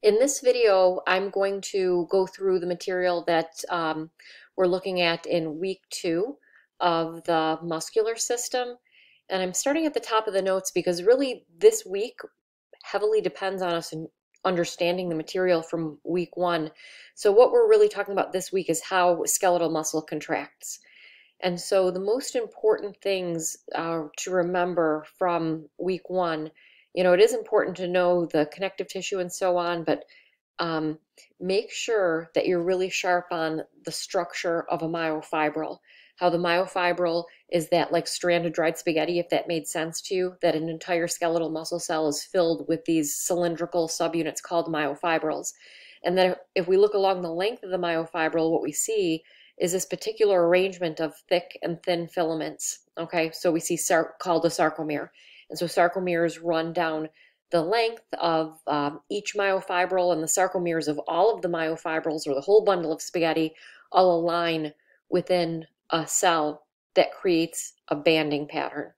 In this video, I'm going to go through the material that um, we're looking at in week two of the muscular system. And I'm starting at the top of the notes because really this week heavily depends on us understanding the material from week one. So what we're really talking about this week is how skeletal muscle contracts. And so the most important things uh, to remember from week one you know, it is important to know the connective tissue and so on, but um, make sure that you're really sharp on the structure of a myofibril. How the myofibril is that like strand of dried spaghetti, if that made sense to you, that an entire skeletal muscle cell is filled with these cylindrical subunits called myofibrils. And then if we look along the length of the myofibril, what we see is this particular arrangement of thick and thin filaments. Okay, so we see called a sarcomere. And so sarcomeres run down the length of um, each myofibril and the sarcomeres of all of the myofibrils or the whole bundle of spaghetti all align within a cell that creates a banding pattern.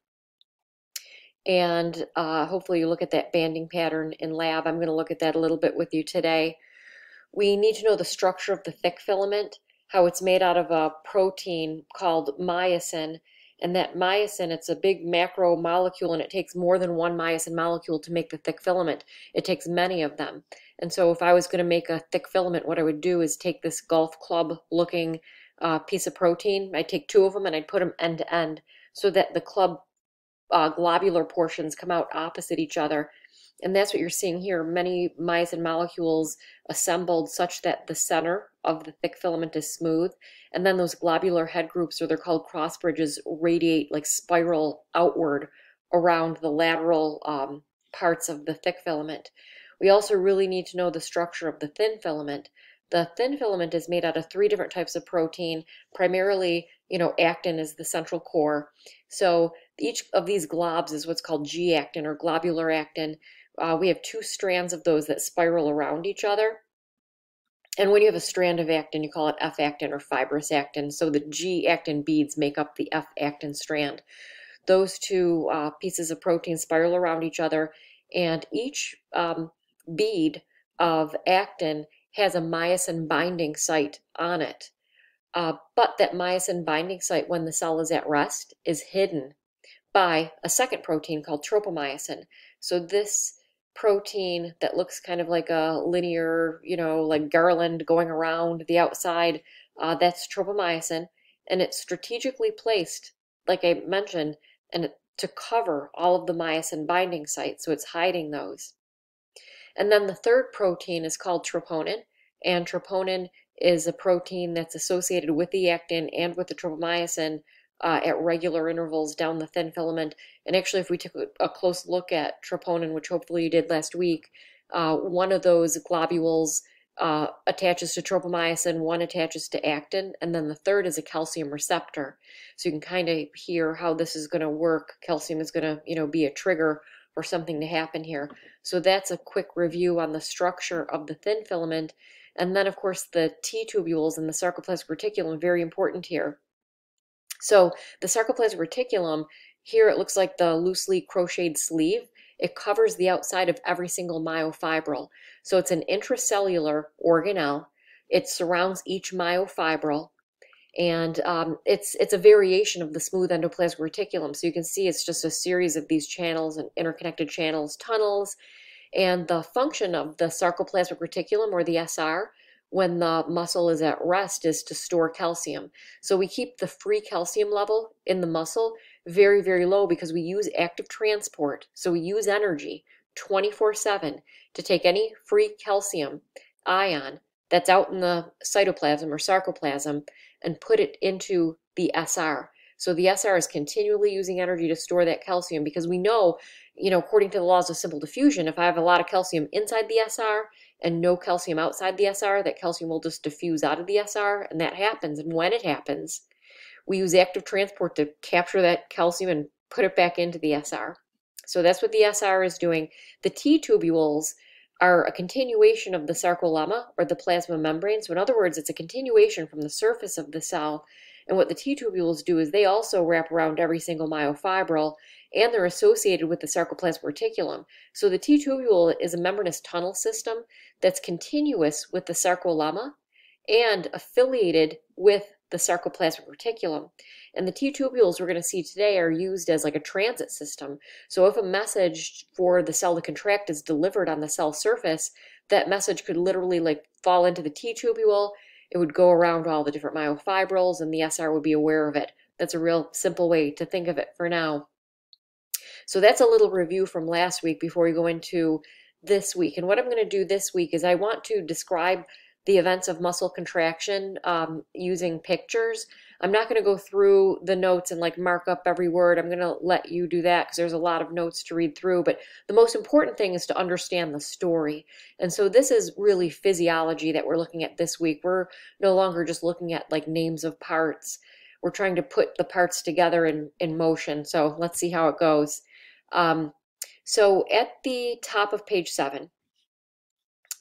And uh, hopefully you look at that banding pattern in lab. I'm going to look at that a little bit with you today. We need to know the structure of the thick filament, how it's made out of a protein called myosin and that myosin, it's a big macro molecule and it takes more than one myosin molecule to make the thick filament. It takes many of them. And so if I was going to make a thick filament, what I would do is take this golf club looking uh, piece of protein. I'd take two of them and I'd put them end to end so that the club uh, globular portions come out opposite each other and that's what you're seeing here. Many myosin molecules assembled such that the center of the thick filament is smooth. And then those globular head groups, or they're called cross bridges, radiate like spiral outward around the lateral um, parts of the thick filament. We also really need to know the structure of the thin filament. The thin filament is made out of three different types of protein. Primarily, you know, actin is the central core. So each of these globs is what's called G-actin or globular actin. Uh, we have two strands of those that spiral around each other. And when you have a strand of actin, you call it F-actin or fibrous actin. So the G-actin beads make up the F-actin strand. Those two uh, pieces of protein spiral around each other, and each um, bead of actin has a myosin binding site on it. Uh, but that myosin binding site, when the cell is at rest, is hidden by a second protein called tropomyosin. So this protein that looks kind of like a linear, you know, like garland going around the outside. Uh, that's tropomyosin, and it's strategically placed, like I mentioned, and to cover all of the myosin binding sites, so it's hiding those. And then the third protein is called troponin, and troponin is a protein that's associated with the actin and with the tropomyosin uh, at regular intervals down the thin filament. And actually, if we took a close look at troponin, which hopefully you did last week, uh, one of those globules uh, attaches to tropomyosin, one attaches to actin, and then the third is a calcium receptor. So you can kind of hear how this is going to work. Calcium is going to, you know, be a trigger for something to happen here. So that's a quick review on the structure of the thin filament. And then, of course, the T tubules and the sarcoplasmic reticulum, very important here. So the sarcoplasmic reticulum, here it looks like the loosely crocheted sleeve. It covers the outside of every single myofibril. So it's an intracellular organelle. It surrounds each myofibril and um, it's it's a variation of the smooth endoplasmic reticulum. So you can see it's just a series of these channels and interconnected channels, tunnels, and the function of the sarcoplasmic reticulum or the SR when the muscle is at rest is to store calcium. So we keep the free calcium level in the muscle very, very low because we use active transport. So we use energy 24 7 to take any free calcium ion that's out in the cytoplasm or sarcoplasm and put it into the SR. So the SR is continually using energy to store that calcium because we know, you know, according to the laws of simple diffusion, if I have a lot of calcium inside the SR and no calcium outside the SR, that calcium will just diffuse out of the SR, and that happens. And when it happens, we use active transport to capture that calcium and put it back into the SR. So that's what the SR is doing. The T tubules are a continuation of the sarcolemma or the plasma membrane. So in other words, it's a continuation from the surface of the cell And what the T-tubules do is they also wrap around every single myofibril and they're associated with the sarcoplasmic reticulum. So the T-tubule is a membranous tunnel system that's continuous with the sarcolemma and affiliated with the sarcoplasmic reticulum. And the T-tubules we're going to see today are used as like a transit system. So if a message for the cell to contract is delivered on the cell surface, that message could literally like fall into the T-tubule. It would go around all the different myofibrils and the SR would be aware of it. That's a real simple way to think of it for now. So that's a little review from last week before we go into this week. And what I'm going to do this week is I want to describe the events of muscle contraction um, using pictures. I'm not going to go through the notes and like mark up every word. I'm going to let you do that because there's a lot of notes to read through. But the most important thing is to understand the story. And so this is really physiology that we're looking at this week. We're no longer just looking at like names of parts. We're trying to put the parts together in, in motion. So let's see how it goes. Um, so at the top of page seven,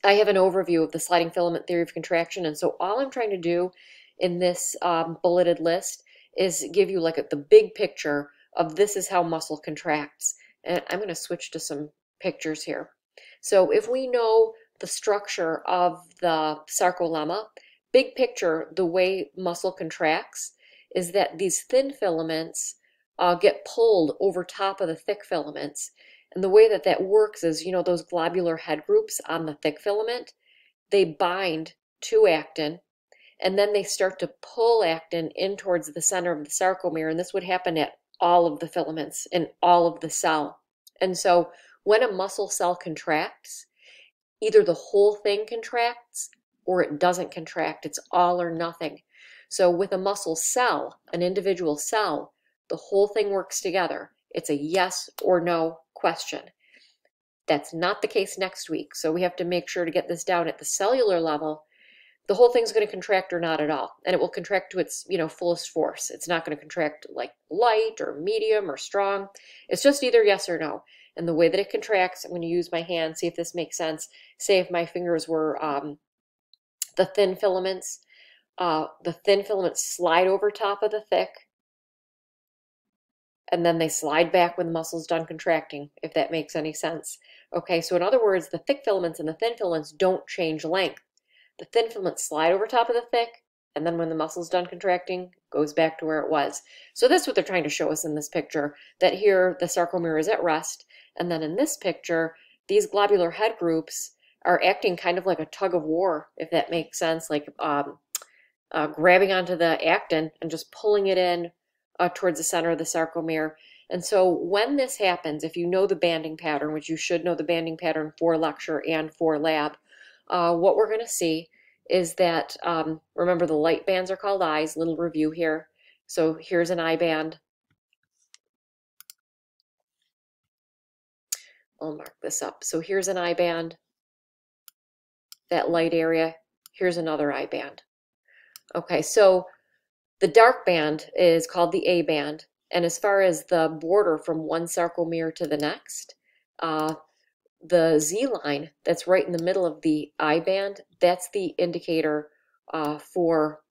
I have an overview of the sliding filament theory of contraction. And so all I'm trying to do in this um, bulleted list is give you like a, the big picture of this is how muscle contracts. And I'm going to switch to some pictures here. So if we know the structure of the sarcolemma, big picture, the way muscle contracts is that these thin filaments uh, get pulled over top of the thick filaments. And the way that that works is, you know, those globular head groups on the thick filament, they bind to actin and then they start to pull actin in towards the center of the sarcomere. And this would happen at all of the filaments in all of the cell. And so when a muscle cell contracts, either the whole thing contracts or it doesn't contract. It's all or nothing. So with a muscle cell, an individual cell, the whole thing works together. It's a yes or no question. That's not the case next week. So we have to make sure to get this down at the cellular level the whole thing's going to contract or not at all and it will contract to its you know fullest force it's not going to contract like light or medium or strong it's just either yes or no and the way that it contracts i'm going to use my hand see if this makes sense say if my fingers were um, the thin filaments uh, the thin filaments slide over top of the thick and then they slide back when the muscle's done contracting if that makes any sense okay so in other words the thick filaments and the thin filaments don't change length the thin filaments slide over top of the thick, and then when the muscle's done contracting, goes back to where it was. So that's what they're trying to show us in this picture, that here the sarcomere is at rest, and then in this picture, these globular head groups are acting kind of like a tug of war, if that makes sense, like um, uh, grabbing onto the actin and just pulling it in uh, towards the center of the sarcomere. And so when this happens, if you know the banding pattern, which you should know the banding pattern for lecture and for lab, uh, what we're going to see is that, um, remember the light bands are called eyes, little review here. So here's an I band. I'll mark this up. So here's an I band, that light area. Here's another I band. Okay, so the dark band is called the A band. And as far as the border from one sarcomere to the next, uh, the Z line that's right in the middle of the I band, that's the indicator uh, for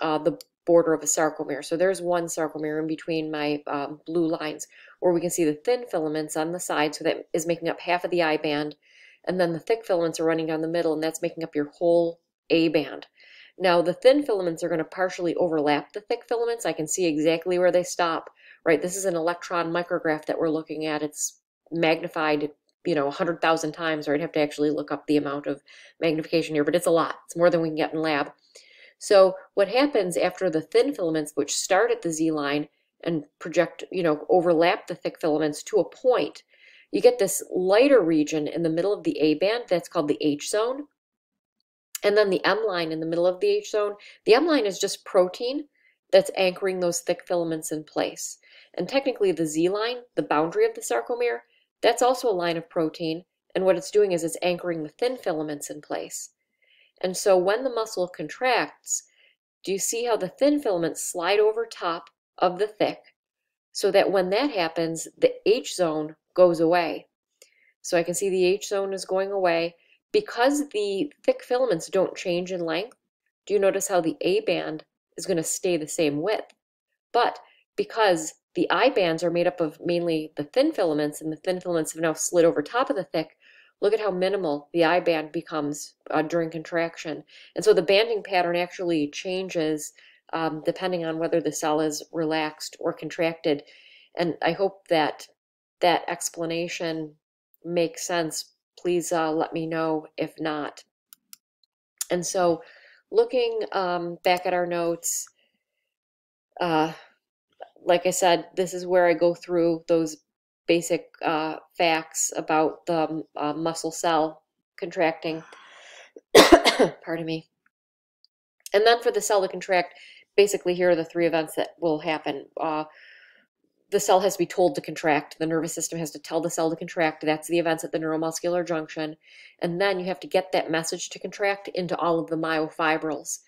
uh, the border of a sarcomere. So there's one sarcomere in between my um, blue lines where we can see the thin filaments on the side, so that is making up half of the I band, and then the thick filaments are running down the middle, and that's making up your whole A band. Now the thin filaments are going to partially overlap the thick filaments. I can see exactly where they stop, right? This is an electron micrograph that we're looking at. It's magnified you know, 100,000 times, or I'd have to actually look up the amount of magnification here, but it's a lot. It's more than we can get in lab. So what happens after the thin filaments, which start at the Z line and project, you know, overlap the thick filaments to a point, you get this lighter region in the middle of the A band that's called the H zone. And then the M line in the middle of the H zone. The M line is just protein that's anchoring those thick filaments in place. And technically the Z line, the boundary of the sarcomere, that's also a line of protein, and what it's doing is it's anchoring the thin filaments in place. And so when the muscle contracts, do you see how the thin filaments slide over top of the thick so that when that happens, the H zone goes away. So I can see the H zone is going away. Because the thick filaments don't change in length, do you notice how the A band is going to stay the same width. But because the I bands are made up of mainly the thin filaments, and the thin filaments have now slid over top of the thick, look at how minimal the I band becomes uh, during contraction. And so the banding pattern actually changes um, depending on whether the cell is relaxed or contracted. And I hope that that explanation makes sense. Please uh, let me know if not. And so looking um, back at our notes, uh, like I said, this is where I go through those basic uh, facts about the uh, muscle cell contracting. Pardon me. And then for the cell to contract, basically here are the three events that will happen. The cell has to be told to contract. The nervous system has to tell the cell to contract. That's the events at the neuromuscular junction. And then you have to get that message to contract into all of the myofibrils.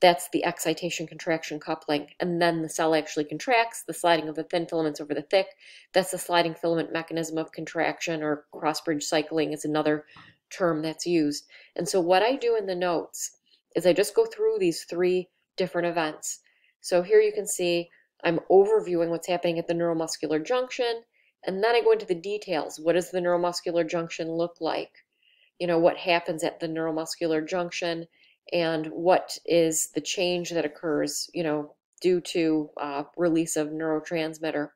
That's the excitation contraction coupling. And then the cell actually contracts, the sliding of the thin filaments over the thick. That's the sliding filament mechanism of contraction, or cross bridge cycling is another term that's used. And so what I do in the notes is I just go through these three different events. So here you can see I'm overviewing what's happening at the neuromuscular junction, and then I go into the details. What does the neuromuscular junction look like? You know, what happens at the neuromuscular junction, and what is the change that occurs, you know, due to uh, release of neurotransmitter.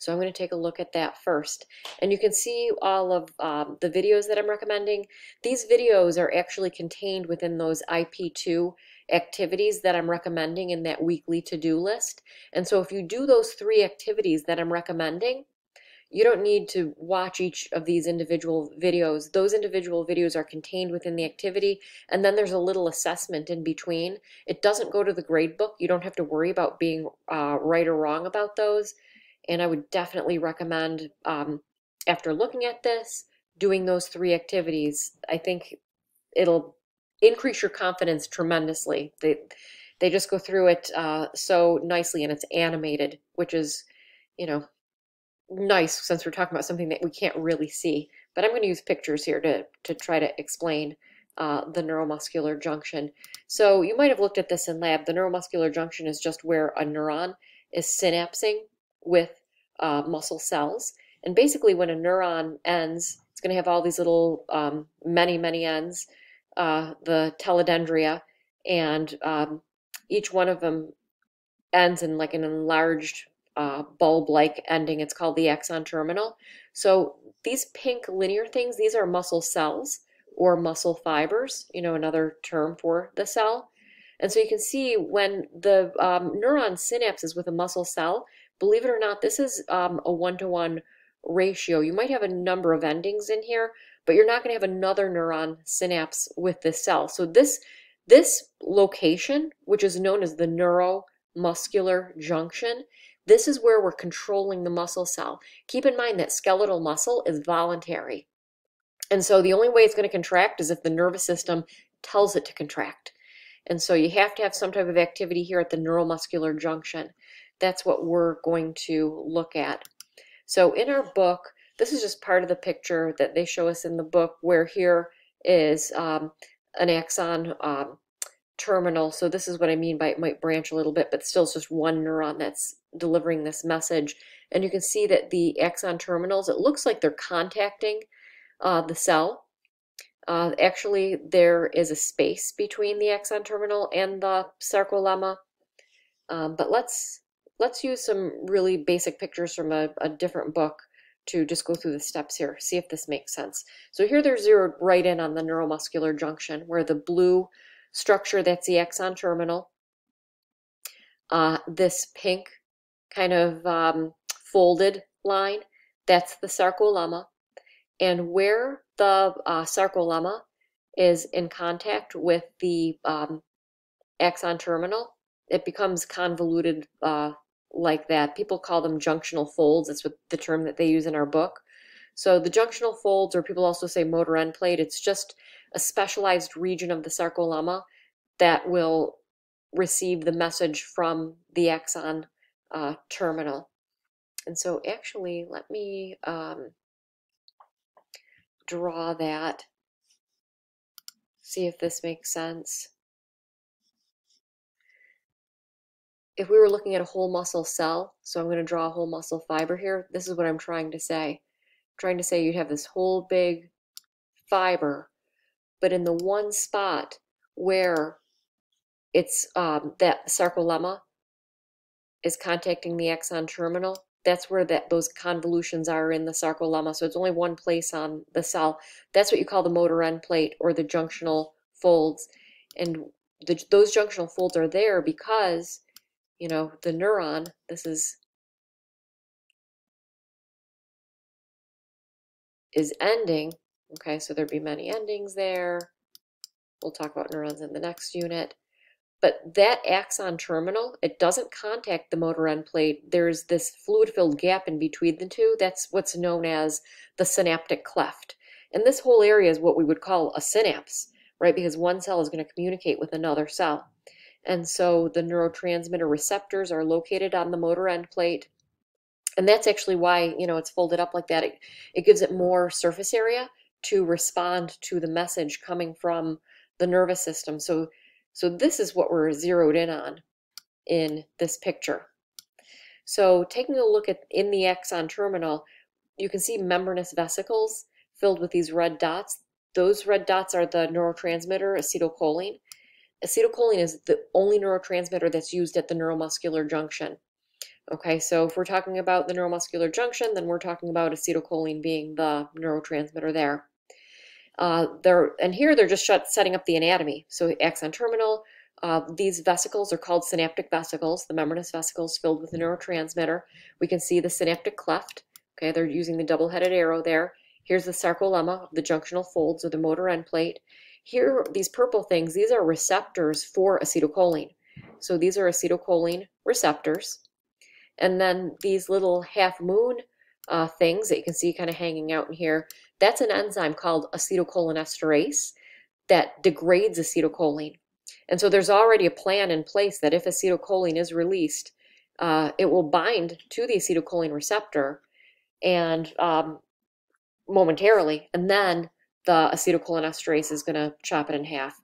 So I'm going to take a look at that first. And you can see all of um, the videos that I'm recommending. These videos are actually contained within those IP2 activities that I'm recommending in that weekly to-do list. And so if you do those three activities that I'm recommending, you don't need to watch each of these individual videos. Those individual videos are contained within the activity, and then there's a little assessment in between. It doesn't go to the grade book. You don't have to worry about being uh, right or wrong about those. And I would definitely recommend, um, after looking at this, doing those three activities. I think it'll increase your confidence tremendously. They they just go through it uh, so nicely, and it's animated, which is, you know, nice since we're talking about something that we can't really see. But I'm going to use pictures here to to try to explain uh, the neuromuscular junction. So you might have looked at this in lab. The neuromuscular junction is just where a neuron is synapsing with uh, muscle cells. And basically, when a neuron ends, it's going to have all these little, um, many, many ends uh, the telodendria, and um, each one of them ends in like an enlarged uh, bulb-like ending. It's called the axon terminal. So these pink linear things, these are muscle cells or muscle fibers, you know, another term for the cell. And so you can see when the um, neuron synapses with a muscle cell, believe it or not, this is um, a one-to-one -one ratio. You might have a number of endings in here, but you're not going to have another neuron synapse with this cell. So this, this location, which is known as the neuromuscular junction, this is where we're controlling the muscle cell. Keep in mind that skeletal muscle is voluntary. And so the only way it's going to contract is if the nervous system tells it to contract. And so you have to have some type of activity here at the neuromuscular junction. That's what we're going to look at. So in our book, this is just part of the picture that they show us in the book where here is um, an axon um, terminal. So this is what I mean by it might branch a little bit, but still it's just one neuron that's delivering this message. And you can see that the axon terminals, it looks like they're contacting uh, the cell. Uh, actually, there is a space between the axon terminal and the sarcolemma. Um, but let's let's use some really basic pictures from a, a different book to just go through the steps here, see if this makes sense. So here they're zeroed right in on the neuromuscular junction where the blue structure, that's the axon terminal. Uh, this pink kind of um, folded line, that's the sarcolemma. And where the uh, sarcolemma is in contact with the um, axon terminal, it becomes convoluted uh, like that. People call them junctional folds. That's what the term that they use in our book. So the junctional folds, or people also say motor end plate, it's just a specialized region of the sarcolemma that will receive the message from the axon uh, terminal. And so actually, let me um, draw that, see if this makes sense. If we were looking at a whole muscle cell, so I'm going to draw a whole muscle fiber here, this is what I'm trying to say. I'm trying to say you'd have this whole big fiber, but in the one spot where it's um, that sarcolemma is contacting the axon terminal, that's where that those convolutions are in the sarcolemma. So it's only one place on the cell. That's what you call the motor end plate or the junctional folds. And the, those junctional folds are there because you know, the neuron, this is is ending. Okay, so there'd be many endings there. We'll talk about neurons in the next unit. But that axon terminal, it doesn't contact the motor end plate. There's this fluid-filled gap in between the two. That's what's known as the synaptic cleft. And this whole area is what we would call a synapse, right? Because one cell is going to communicate with another cell. And so the neurotransmitter receptors are located on the motor end plate. And that's actually why, you know, it's folded up like that. It, it gives it more surface area to respond to the message coming from the nervous system. So, so this is what we're zeroed in on in this picture. So taking a look at in the axon terminal, you can see membranous vesicles filled with these red dots. Those red dots are the neurotransmitter acetylcholine acetylcholine is the only neurotransmitter that's used at the neuromuscular junction. Okay, so if we're talking about the neuromuscular junction, then we're talking about acetylcholine being the neurotransmitter there. Uh, there and here they're just shut, setting up the anatomy. So axon terminal, uh, these vesicles are called synaptic vesicles, the membranous vesicles filled with neurotransmitter. We can see the synaptic cleft. Okay, they're using the double-headed arrow there. Here's the sarcolemma, the junctional folds or the motor end plate. Here, these purple things, these are receptors for acetylcholine. So these are acetylcholine receptors. And then these little half moon uh, things that you can see kind of hanging out in here, that's an enzyme called acetylcholinesterase that degrades acetylcholine. And so there's already a plan in place that if acetylcholine is released, uh, it will bind to the acetylcholine receptor and um, momentarily, and then the acetylcholinesterase is going to chop it in half.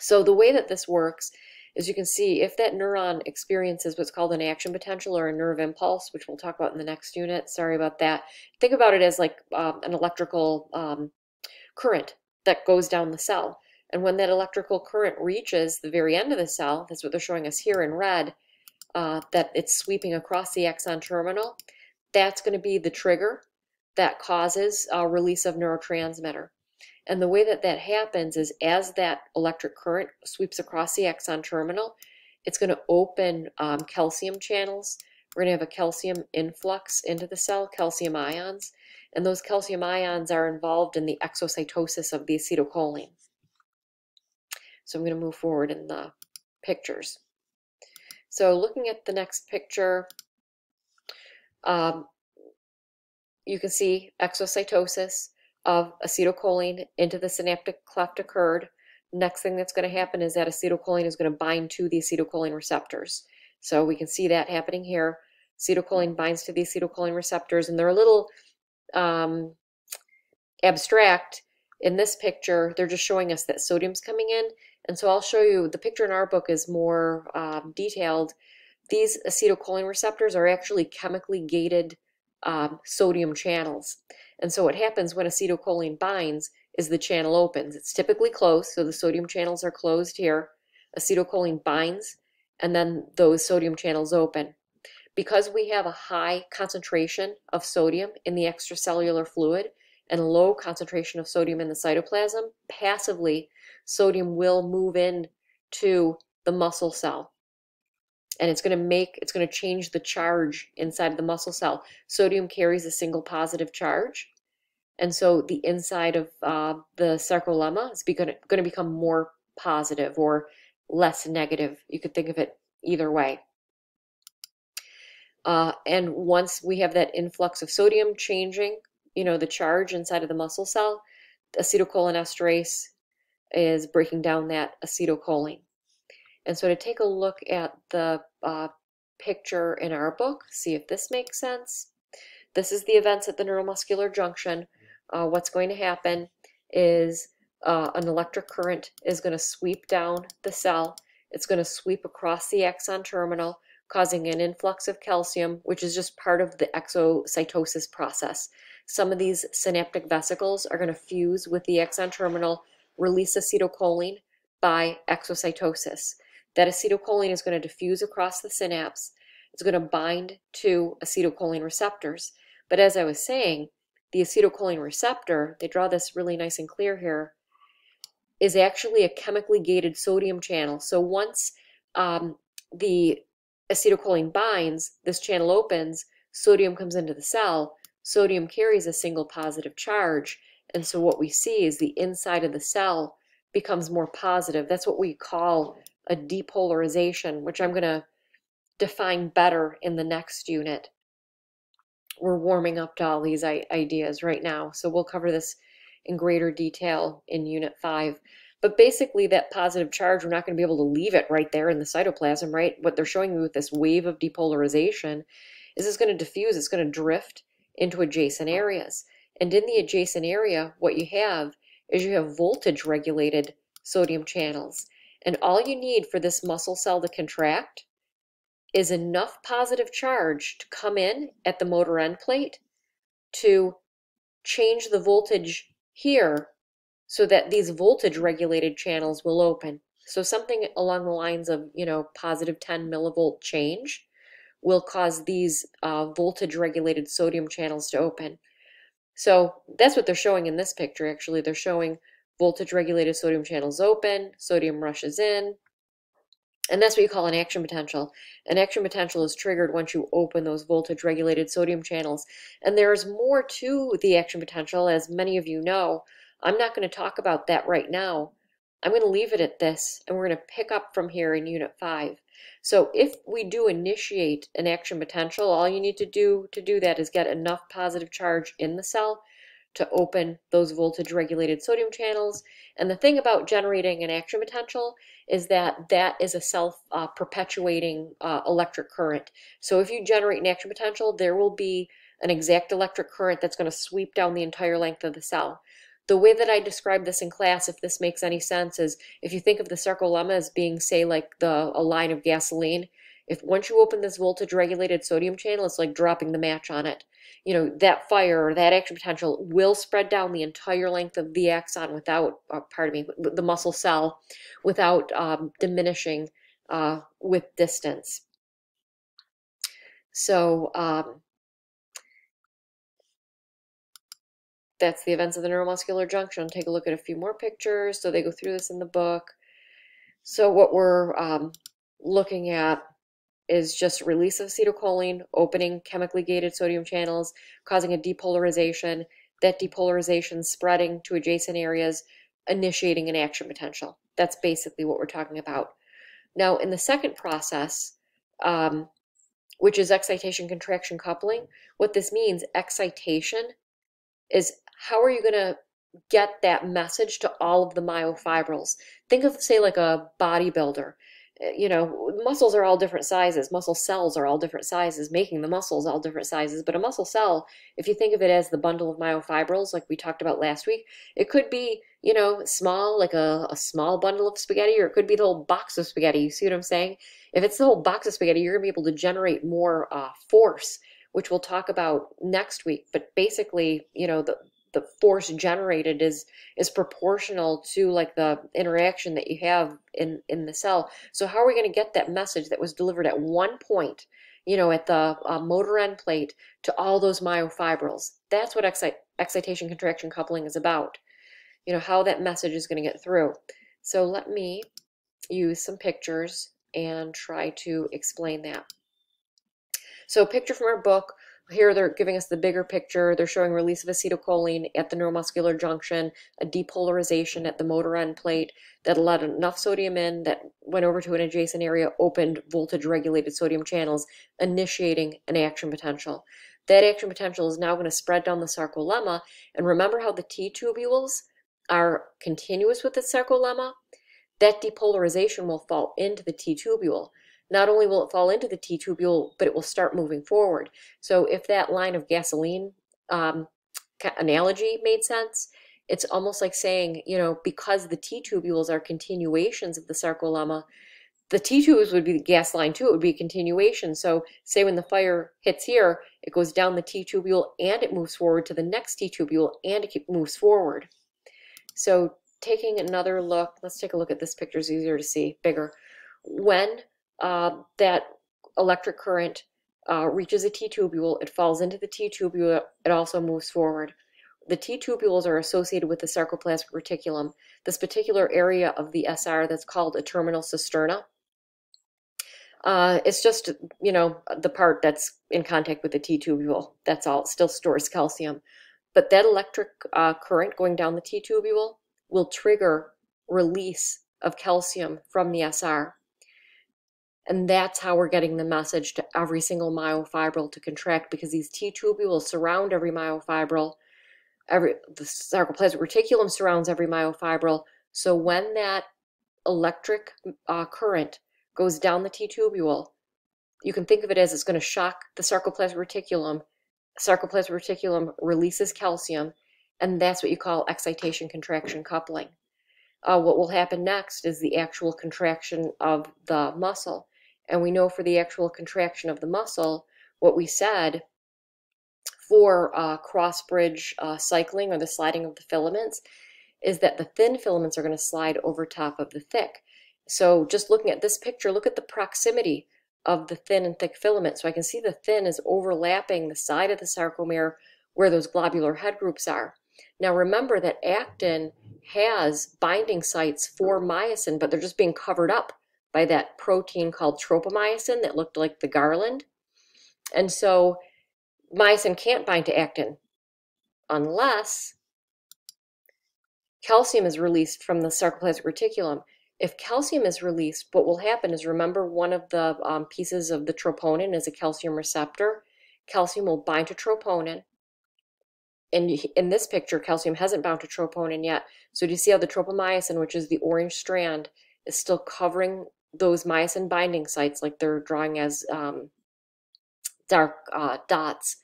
So the way that this works is you can see if that neuron experiences what's called an action potential or a nerve impulse, which we'll talk about in the next unit. Sorry about that. Think about it as like um, an electrical um, current that goes down the cell. And when that electrical current reaches the very end of the cell, that's what they're showing us here in red, uh, that it's sweeping across the axon terminal, that's going to be the trigger that causes a release of neurotransmitter. And the way that that happens is as that electric current sweeps across the axon terminal, it's going to open um, calcium channels. We're going to have a calcium influx into the cell, calcium ions, and those calcium ions are involved in the exocytosis of the acetylcholine. So I'm going to move forward in the pictures. So looking at the next picture, um, you can see exocytosis of acetylcholine into the synaptic cleft occurred. Next thing that's going to happen is that acetylcholine is going to bind to the acetylcholine receptors. So we can see that happening here. Acetylcholine binds to the acetylcholine receptors, and they're a little um, abstract in this picture. They're just showing us that sodium's coming in. And so I'll show you, the picture in our book is more um, detailed. These acetylcholine receptors are actually chemically gated um, sodium channels. And so what happens when acetylcholine binds is the channel opens. It's typically closed, so the sodium channels are closed here. Acetylcholine binds, and then those sodium channels open. Because we have a high concentration of sodium in the extracellular fluid and low concentration of sodium in the cytoplasm, passively sodium will move in to the muscle cell and it's going to make it's going to change the charge inside the muscle cell. Sodium carries a single positive charge. And so the inside of uh, the sarcolemma is going to become more positive or less negative. You could think of it either way. Uh, and once we have that influx of sodium changing you know the charge inside of the muscle cell acetylcholinesterase is breaking down that acetylcholine and so to take a look at the uh, picture in our book, see if this makes sense. This is the events at the neuromuscular junction. Uh, what's going to happen is uh, an electric current is going to sweep down the cell. It's going to sweep across the axon terminal, causing an influx of calcium, which is just part of the exocytosis process. Some of these synaptic vesicles are going to fuse with the axon terminal, release acetylcholine by exocytosis. That acetylcholine is going to diffuse across the synapse. It's going to bind to acetylcholine receptors. But as I was saying, the acetylcholine receptor, they draw this really nice and clear here, is actually a chemically gated sodium channel. So once um, the acetylcholine binds, this channel opens, sodium comes into the cell, sodium carries a single positive charge, and so what we see is the inside of the cell becomes more positive. That's what we call a depolarization, which I'm going to define better in the next unit. We're warming up to all these ideas right now, so we'll cover this in greater detail in Unit 5. But basically, that positive charge, we're not going to be able to leave it right there in the cytoplasm, right? What they're showing you with this wave of depolarization is it's going to diffuse, it's going to drift into adjacent areas. And in the adjacent area, what you have is you have voltage regulated sodium channels. And all you need for this muscle cell to contract is enough positive charge to come in at the motor end plate to change the voltage here so that these voltage regulated channels will open. So something along the lines of, you know, positive 10 millivolt change will cause these uh, voltage regulated sodium channels to open. So that's what they're showing in this picture actually. They're showing voltage regulated sodium channels open, sodium rushes in, and that's what you call an action potential. An action potential is triggered once you open those voltage regulated sodium channels. And there's more to the action potential, as many of you know. I'm not going to talk about that right now. I'm going to leave it at this, and we're going to pick up from here in Unit 5. So if we do initiate an action potential, all you need to do to do that is get enough positive charge in the cell to open those voltage regulated sodium channels. And the thing about generating an action potential is that that is a self uh, perpetuating uh, electric current. So if you generate an action potential, there will be an exact electric current that's going to sweep down the entire length of the cell. The way that I describe this in class, if this makes any sense, is if you think of the sarcolemma as being, say, like the a line of gasoline, if once you open this voltage regulated sodium channel, it's like dropping the match on it you know, that fire or that action potential will spread down the entire length of the axon without, uh, pardon me, the muscle cell without um, diminishing uh, with distance. So um, that's the events of the neuromuscular junction. Take a look at a few more pictures. So they go through this in the book. So what we're um, looking at is just release of acetylcholine, opening chemically gated sodium channels, causing a depolarization, that depolarization spreading to adjacent areas, initiating an action potential. That's basically what we're talking about. Now, in the second process, um, which is excitation contraction coupling, what this means, excitation, is how are you going to get that message to all of the myofibrils? Think of, say, like a bodybuilder you know, muscles are all different sizes. Muscle cells are all different sizes, making the muscles all different sizes. But a muscle cell, if you think of it as the bundle of myofibrils, like we talked about last week, it could be, you know, small, like a, a small bundle of spaghetti, or it could be the whole box of spaghetti. You see what I'm saying? If it's the whole box of spaghetti, you're going to be able to generate more uh, force, which we'll talk about next week. But basically, you know, the, the force generated is is proportional to like the interaction that you have in in the cell. So how are we going to get that message that was delivered at one point you know at the uh, motor end plate to all those myofibrils? That's what excite, excitation contraction coupling is about you know how that message is going to get through. So let me use some pictures and try to explain that. So a picture from our book here they're giving us the bigger picture. They're showing release of acetylcholine at the neuromuscular junction, a depolarization at the motor end plate that allowed enough sodium in that went over to an adjacent area, opened voltage regulated sodium channels, initiating an action potential. That action potential is now going to spread down the sarcolemma. And remember how the T tubules are continuous with the sarcolemma? That depolarization will fall into the T tubule not only will it fall into the T tubule, but it will start moving forward. So if that line of gasoline um, analogy made sense, it's almost like saying, you know, because the T tubules are continuations of the sarcolemma, the T tubes would be the gas line too. It would be a continuation. So say when the fire hits here, it goes down the T tubule and it moves forward to the next T tubule and it moves forward. So taking another look, let's take a look at this picture. It's easier to see, bigger. When uh, that electric current uh, reaches a T tubule, it falls into the T tubule, it also moves forward. The T tubules are associated with the sarcoplasmic reticulum, this particular area of the SR that's called a terminal cisterna. Uh, it's just, you know, the part that's in contact with the T tubule. That's all. It still stores calcium. But that electric uh, current going down the T tubule will trigger release of calcium from the SR. And that's how we're getting the message to every single myofibril to contract because these T tubules surround every myofibril. Every the sarcoplasmic reticulum surrounds every myofibril. So when that electric uh, current goes down the T tubule, you can think of it as it's going to shock the sarcoplasmic reticulum. Sarcoplasmic reticulum releases calcium, and that's what you call excitation contraction coupling. Uh, what will happen next is the actual contraction of the muscle. And we know for the actual contraction of the muscle, what we said for uh, cross bridge uh, cycling or the sliding of the filaments is that the thin filaments are going to slide over top of the thick. So just looking at this picture, look at the proximity of the thin and thick filament. So I can see the thin is overlapping the side of the sarcomere where those globular head groups are. Now remember that actin has binding sites for myosin, but they're just being covered up by that protein called tropomyosin that looked like the garland. And so myosin can't bind to actin unless calcium is released from the sarcoplasmic reticulum. If calcium is released, what will happen is remember one of the um, pieces of the troponin is a calcium receptor. Calcium will bind to troponin. And in this picture, calcium hasn't bound to troponin yet. So do you see how the tropomyosin, which is the orange strand, is still covering those myosin binding sites like they're drawing as um, dark uh, dots.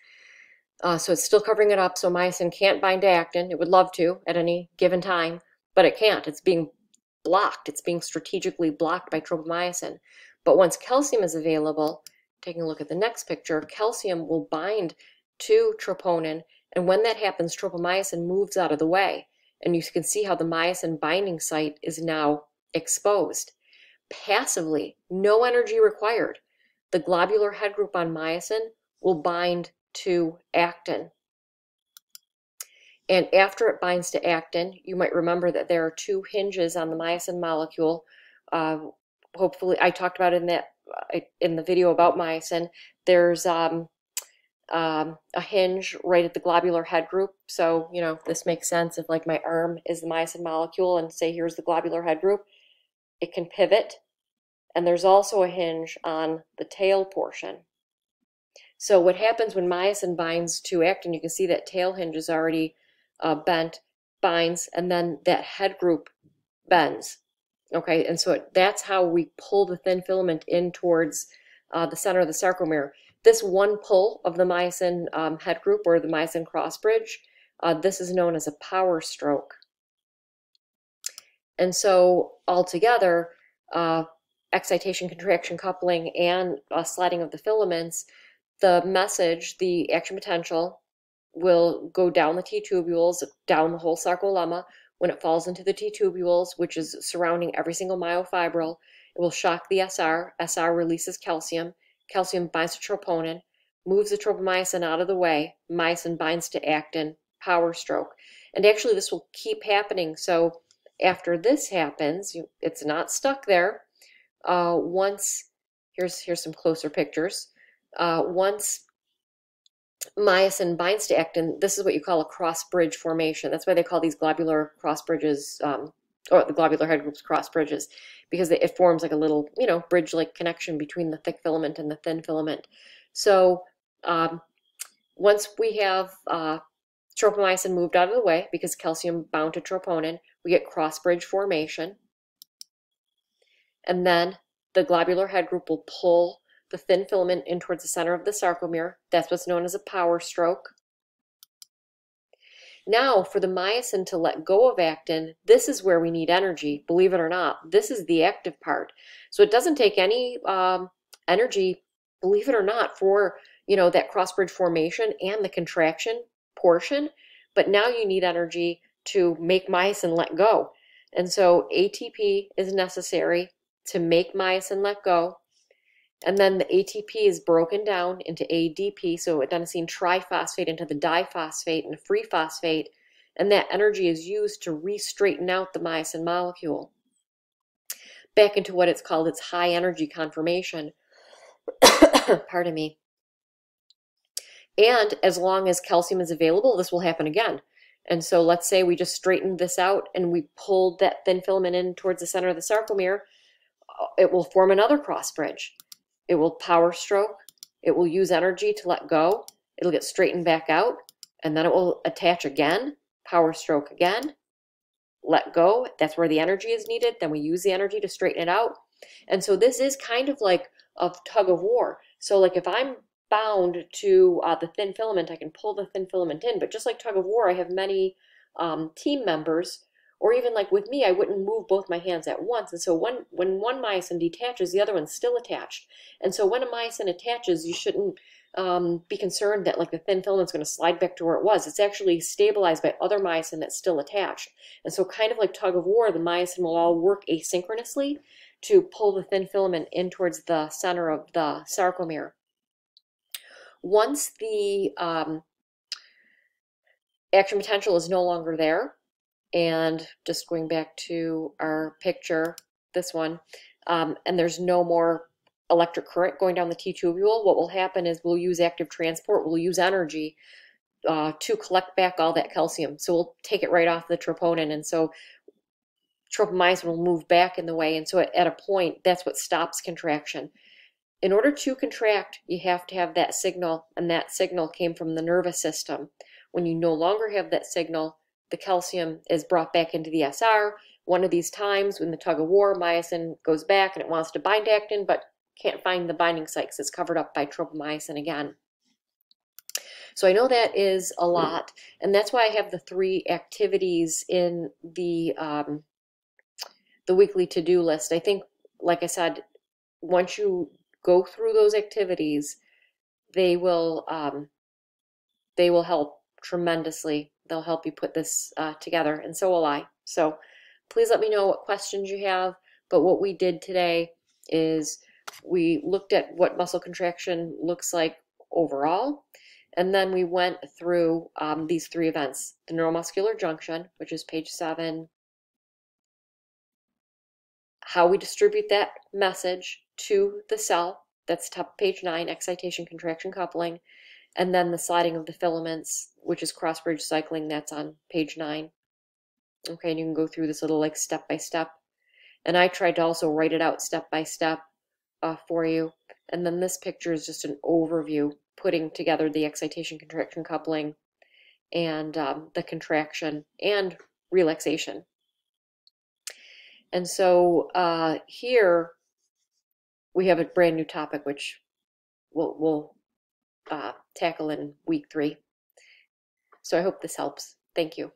Uh, so it's still covering it up. So myosin can't bind to actin. It would love to at any given time, but it can't. It's being blocked. It's being strategically blocked by tropomyosin. But once calcium is available, taking a look at the next picture, calcium will bind to troponin. And when that happens, tropomyosin moves out of the way. And you can see how the myosin binding site is now exposed. Passively, no energy required. The globular head group on myosin will bind to actin and after it binds to actin, you might remember that there are two hinges on the myosin molecule. Uh, hopefully, I talked about in that uh, in the video about myosin. There's um, um, a hinge right at the globular head group. So, you know, this makes sense if like my arm is the myosin molecule and say here's the globular head group, it can pivot. And there's also a hinge on the tail portion. So what happens when myosin binds to actin, you can see that tail hinge is already uh, bent, binds, and then that head group bends. Okay, and so it, that's how we pull the thin filament in towards uh, the center of the sarcomere. This one pull of the myosin um, head group or the myosin cross bridge, uh, this is known as a power stroke. And so altogether, uh, excitation, contraction, coupling, and uh, sliding of the filaments, the message, the action potential, will go down the T tubules, down the whole sarcolemma. When it falls into the T tubules, which is surrounding every single myofibril, it will shock the SR. SR releases calcium. Calcium binds to troponin, moves the tropomyosin out of the way. Myosin binds to actin, power stroke. And actually, this will keep happening. So after this happens, it's not stuck there. Uh, once, here's, here's some closer pictures. Uh, once myosin binds to actin, this is what you call a cross bridge formation. That's why they call these globular cross bridges, um, or the globular head groups cross bridges, because it forms like a little, you know, bridge-like connection between the thick filament and the thin filament. So um, once we have uh, tropomyosin moved out of the way, because calcium bound to troponin, we get cross bridge formation. And then the globular head group will pull the thin filament in towards the center of the sarcomere. That's what's known as a power stroke. Now, for the myosin to let go of actin, this is where we need energy, believe it or not. This is the active part. So it doesn't take any um, energy, believe it or not, for you know that cross bridge formation and the contraction portion. But now you need energy to make myosin let go. And so ATP is necessary to make myosin let go. And then the ATP is broken down into ADP, so adenosine triphosphate into the diphosphate and free phosphate, and that energy is used to re-straighten out the myosin molecule back into what it's called its high energy conformation. Pardon me. And as long as calcium is available, this will happen again. And so let's say we just straightened this out and we pulled that thin filament in towards the center of the sarcomere, uh, it will form another cross bridge. It will power stroke. It will use energy to let go. It'll get straightened back out and then it will attach again, power stroke again, let go. That's where the energy is needed. Then we use the energy to straighten it out. And so this is kind of like a tug of war. So like if I'm bound to uh, the thin filament, I can pull the thin filament in. But just like tug of war, I have many um, team members or even like with me, I wouldn't move both my hands at once. And so when, when one myosin detaches, the other one's still attached. And so when a myosin attaches, you shouldn't um, be concerned that like the thin filament's going to slide back to where it was. It's actually stabilized by other myosin that's still attached. And so kind of like tug of war, the myosin will all work asynchronously to pull the thin filament in towards the center of the sarcomere. Once the um, action potential is no longer there, and just going back to our picture, this one, um, and there's no more electric current going down the T-tubule, what will happen is we'll use active transport, we'll use energy uh, to collect back all that calcium. So we'll take it right off the troponin. And so tropomyosin will move back in the way. And so at, at a point, that's what stops contraction. In order to contract, you have to have that signal, and that signal came from the nervous system. When you no longer have that signal, the calcium is brought back into the SR. One of these times when the tug of war, myosin goes back and it wants to bind actin, but can't find the binding site because it's covered up by tropomyosin again. So I know that is a lot, and that's why I have the three activities in the um, the weekly to-do list. I think, like I said, once you go through those activities, they will um, they will help tremendously they'll help you put this uh, together, and so will I. So please let me know what questions you have. But what we did today is we looked at what muscle contraction looks like overall, and then we went through um, these three events the neuromuscular junction, which is page seven, how we distribute that message to the cell, that's top page nine, excitation, contraction, coupling, and then the sliding of the filaments, which is cross bridge cycling, that's on page nine. Okay, and you can go through this little like step by step. And I tried to also write it out step by step uh, for you. And then this picture is just an overview, putting together the excitation contraction coupling and um, the contraction and relaxation. And so uh, here we have a brand new topic, which we'll, we'll uh, tackle in week three. So I hope this helps. Thank you.